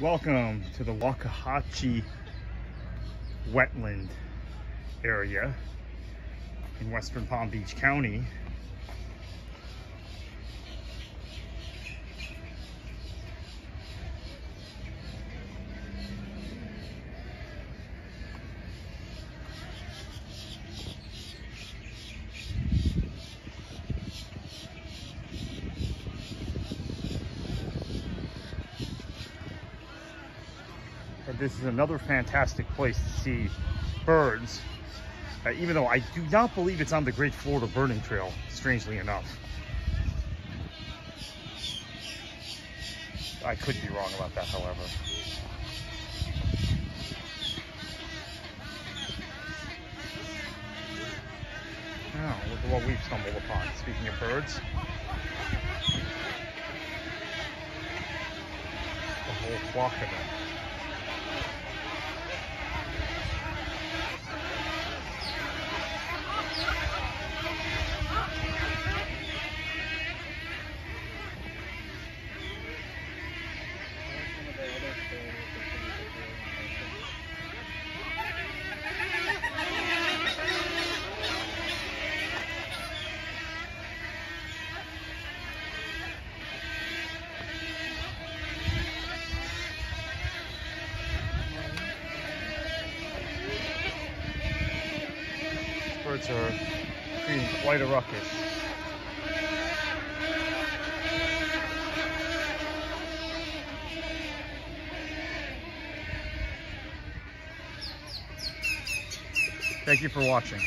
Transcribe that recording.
Welcome to the Wakodahatchee wetland area in western Palm Beach County. And this is another fantastic place to see birds, uh, even though I do not believe it's on the Great Florida Birding Trail, strangely enough. I could be wrong about that, however. Now, look at what we've stumbled upon. Speaking of birds, a whole flock of them. Birds are creating quite a ruckus. Thank you for watching.